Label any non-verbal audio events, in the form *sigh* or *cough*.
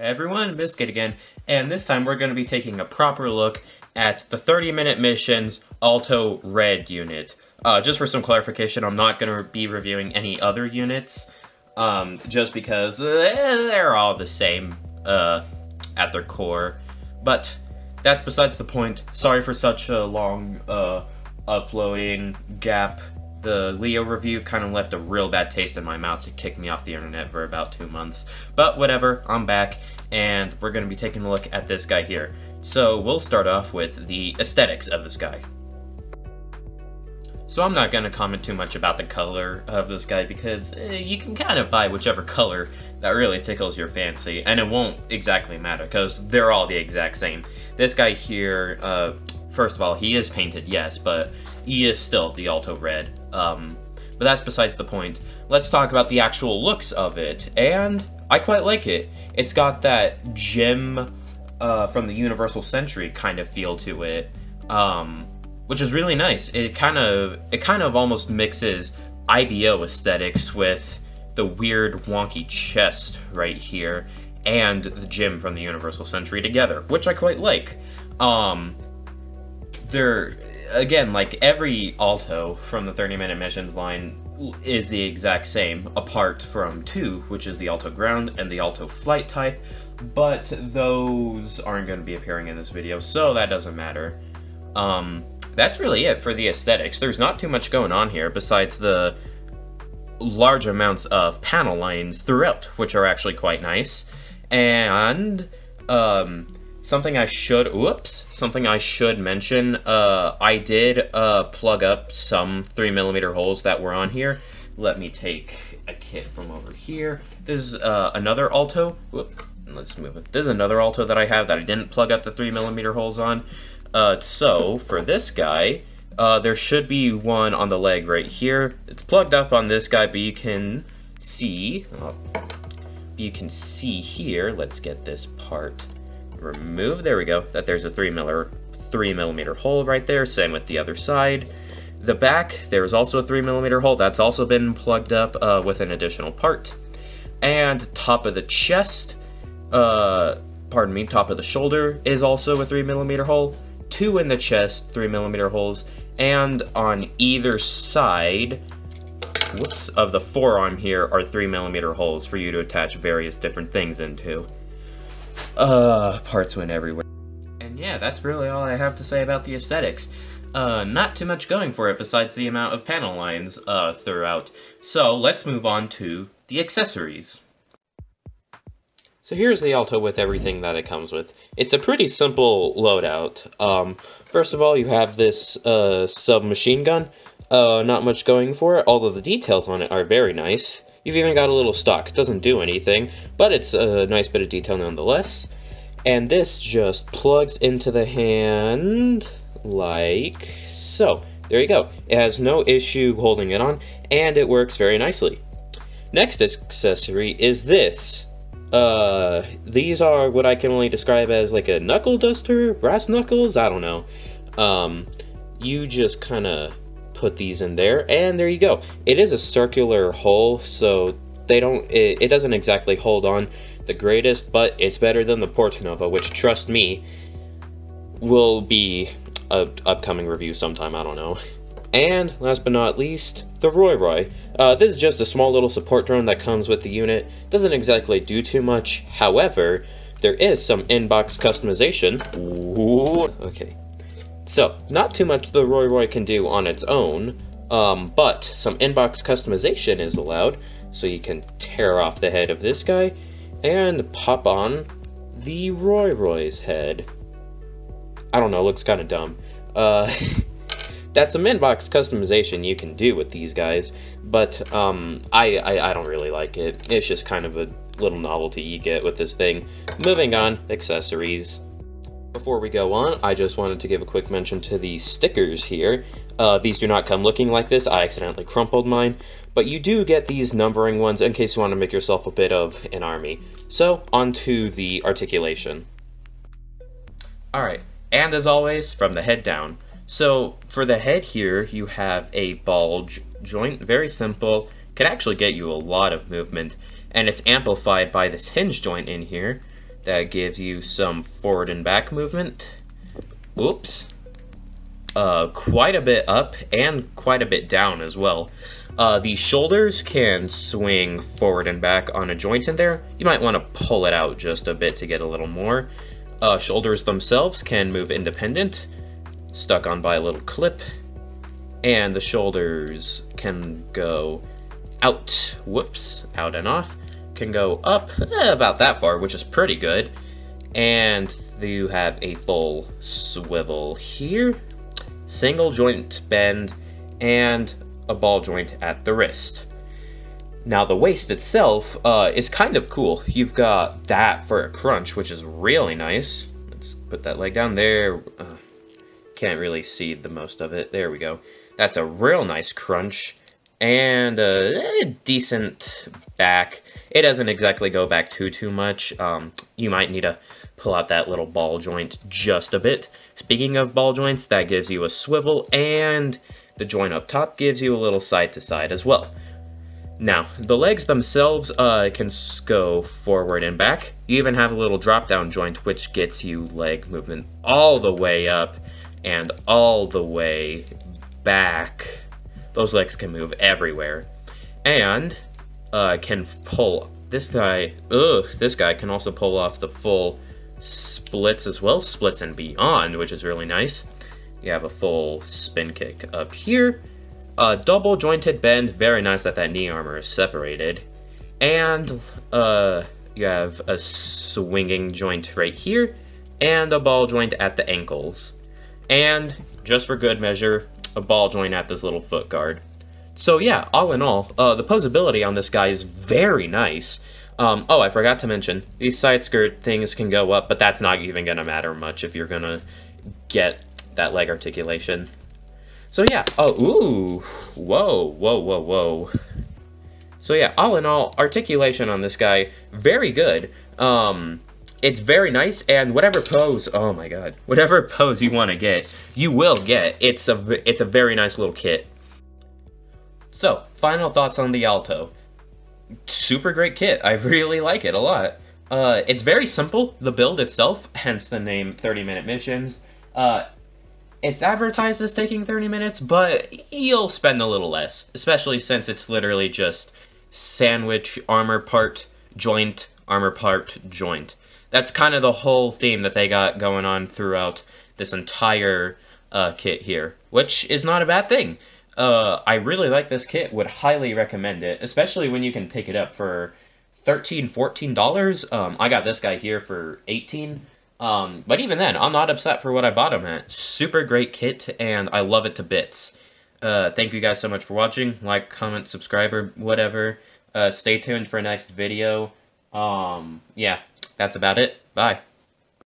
Everyone, Biscuit again, and this time we're going to be taking a proper look at the 30 minute missions Alto Red unit. Uh, just for some clarification, I'm not going to be reviewing any other units, um, just because they're all the same uh, at their core. But that's besides the point. Sorry for such a long uh, uploading gap the Leo review kind of left a real bad taste in my mouth to kick me off the internet for about two months. But whatever, I'm back, and we're going to be taking a look at this guy here. So we'll start off with the aesthetics of this guy. So I'm not going to comment too much about the color of this guy because eh, you can kind of buy whichever color that really tickles your fancy, and it won't exactly matter because they're all the exact same. This guy here, uh, first of all, he is painted, yes, but he is still the Alto Red. Um, but that's besides the point. Let's talk about the actual looks of it, and I quite like it. It's got that gem uh, from the Universal Century kind of feel to it, um, which is really nice. It kind of it kind of almost mixes IBO aesthetics with the weird wonky chest right here and the gem from the Universal Century together, which I quite like. Um, they're again, like every alto from the 30 minute missions line is the exact same, apart from two, which is the alto ground and the alto flight type, but those aren't going to be appearing in this video, so that doesn't matter. Um, that's really it for the aesthetics. There's not too much going on here besides the large amounts of panel lines throughout, which are actually quite nice. And um, something I should, whoops, something I should mention, uh, I did uh, plug up some 3mm holes that were on here. Let me take a kit from over here. This is uh, another Alto, whoop, let's move it. This is another Alto that I have that I didn't plug up the 3mm holes on. Uh, so, for this guy, uh, there should be one on the leg right here. It's plugged up on this guy, but you can see, uh, you can see here, let's get this part remove, there we go, that there's a 3 miller, 3 millimeter hole right there, same with the other side. The back, there is also a 3 millimeter hole, that's also been plugged up uh, with an additional part. And top of the chest, uh, pardon me, top of the shoulder is also a 3 millimeter hole. Two in the chest, 3 millimeter holes, and on either side, whoops, of the forearm here are 3 millimeter holes for you to attach various different things into. Uh, parts went everywhere. And yeah, that's really all I have to say about the aesthetics. Uh, not too much going for it besides the amount of panel lines, uh, throughout. So, let's move on to the accessories. So here's the Alto with everything that it comes with. It's a pretty simple loadout. Um, first of all, you have this, uh, submachine gun. Uh, not much going for it, although the details on it are very nice. You've even got a little stock. It doesn't do anything, but it's a nice bit of detail nonetheless. And this just plugs into the hand like so. There you go. It has no issue holding it on, and it works very nicely. Next accessory is this. Uh, these are what I can only describe as like a knuckle duster, brass knuckles, I don't know. Um, you just kind of put these in there, and there you go. It is a circular hole, so they don't. It, it doesn't exactly hold on the greatest, but it's better than the Portanova, which, trust me, will be a upcoming review sometime. I don't know. And last but not least, the Roy Roy. Uh, this is just a small little support drone that comes with the unit. Doesn't exactly do too much. However, there is some inbox customization. Ooh, okay, so, not too much the Roy Roy can do on its own, um, but some inbox customization is allowed, so you can tear off the head of this guy and pop on the Roy Roy's head. I don't know, looks kind of dumb. Uh, *laughs* that's some inbox customization you can do with these guys, but um, I, I, I don't really like it. It's just kind of a little novelty you get with this thing. Moving on, accessories. Before we go on, I just wanted to give a quick mention to the stickers here. Uh, these do not come looking like this, I accidentally crumpled mine, but you do get these numbering ones in case you want to make yourself a bit of an army. So, on to the articulation. Alright, and as always, from the head down. So, for the head here, you have a bulge joint, very simple, can actually get you a lot of movement, and it's amplified by this hinge joint in here, that gives you some forward and back movement. Oops. Uh, quite a bit up and quite a bit down as well. Uh, the shoulders can swing forward and back on a joint in there. You might want to pull it out just a bit to get a little more. Uh, shoulders themselves can move independent, stuck on by a little clip. And the shoulders can go out, whoops, out and off. Can go up eh, about that far, which is pretty good. And you have a full swivel here, single joint bend, and a ball joint at the wrist. Now the waist itself uh, is kind of cool. You've got that for a crunch, which is really nice. Let's put that leg down there. Uh, can't really see the most of it. There we go. That's a real nice crunch and a, a decent back. It doesn't exactly go back too, too much. Um, you might need to pull out that little ball joint just a bit. Speaking of ball joints, that gives you a swivel and the joint up top gives you a little side to side as well. Now, the legs themselves uh, can go forward and back. You even have a little drop down joint which gets you leg movement all the way up and all the way back. Those legs can move everywhere. And uh, can pull, this guy, ugh, this guy can also pull off the full splits as well, splits and beyond, which is really nice. You have a full spin kick up here. A double jointed bend, very nice that that knee armor is separated. And uh, you have a swinging joint right here, and a ball joint at the ankles. And, just for good measure, a ball joint at this little foot guard. So yeah, all in all, uh, the posability on this guy is very nice. Um, oh, I forgot to mention, these side skirt things can go up, but that's not even going to matter much if you're going to get that leg articulation. So yeah, oh, ooh, whoa, whoa, whoa, whoa. So yeah, all in all, articulation on this guy, very good. Um, it's very nice, and whatever pose, oh my god, whatever *laughs* pose you want to get, you will get. It's a, it's a very nice little kit. So, final thoughts on the Alto. Super great kit, I *laughs* really like it a lot. Uh, it's very simple, the build itself, *laughs* hence the name 30 Minute Missions. Uh, it's advertised as taking 30 minutes, but you'll spend a little less, especially since it's literally just sandwich, armor part, joint, armor part, joint. That's kind of the whole theme that they got going on throughout this entire uh, kit here, which is not a bad thing. Uh, I really like this kit, would highly recommend it, especially when you can pick it up for $13, $14. Um, I got this guy here for 18 um, but even then, I'm not upset for what I bought him at. Super great kit, and I love it to bits. Uh, thank you guys so much for watching. Like, comment, subscribe, or whatever. Uh, stay tuned for next video. Um, yeah, that's about it. Bye.